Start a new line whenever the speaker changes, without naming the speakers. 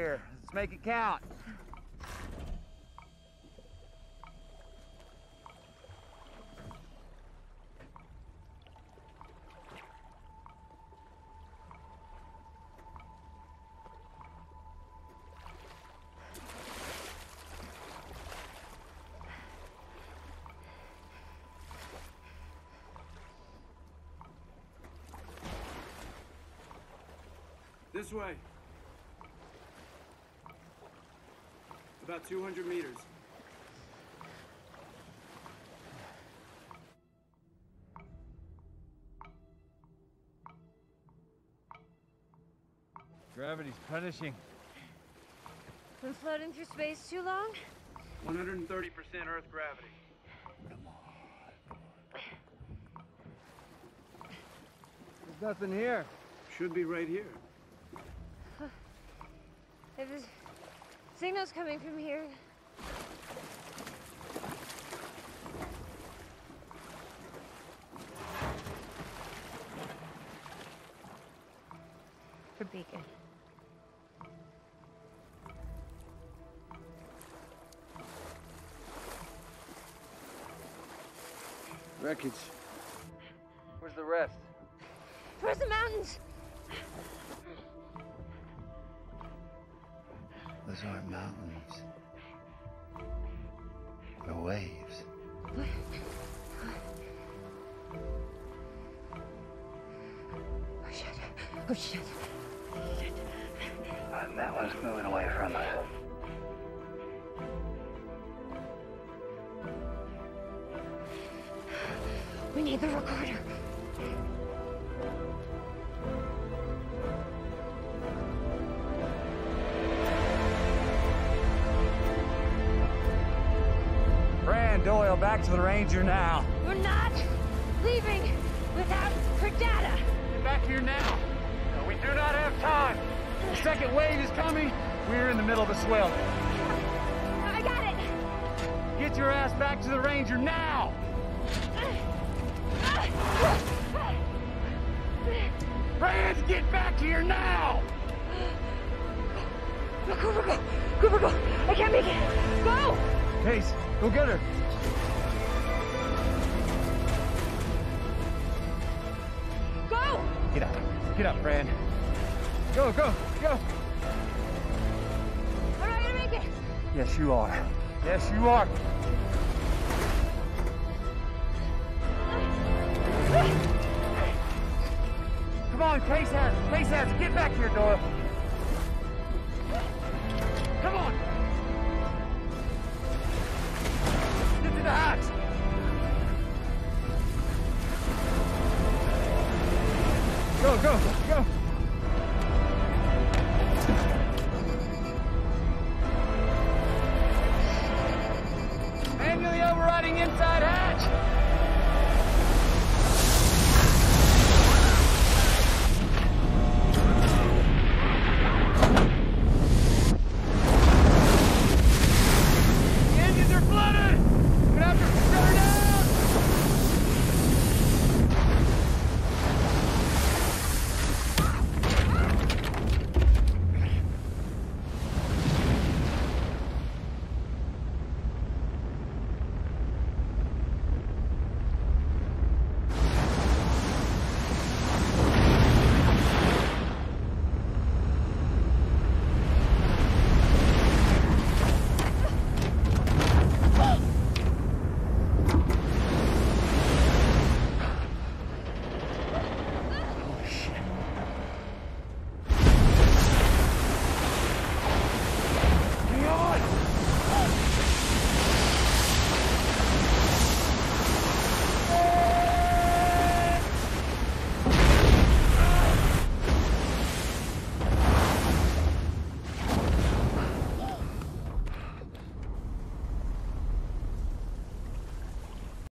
here. Let's make it count.
This way. About 200 meters.
Gravity's punishing.
Been floating through space too long?
130% Earth gravity. Come on.
There's nothing here.
Should be right here.
If there's signals coming from here. For beacon.
Wreckage.
Where's the rest?
Where's the mountains?
Those aren't mountains. They're waves.
Oh shit. Oh shit.
Uh, that one's moving away from us.
We need the recorder.
Doyle, back to the Ranger now.
We're not leaving without her data.
Get back here now. No, we do not have time. The second wave is coming. We're in the middle of a swell.
I got it.
Get your ass back to the Ranger now. Brand, get back here now.
Go, Cooper, go. Cooper, go. I can't make it. Go.
Case, go get her.
Go.
Get up. Get up, Brand. Go, go, go.
I'm not gonna make it.
Yes, you are. Yes, you are. Come on, Case has, Case has, get back here, Doyle. Go, go, go. Manually overriding inside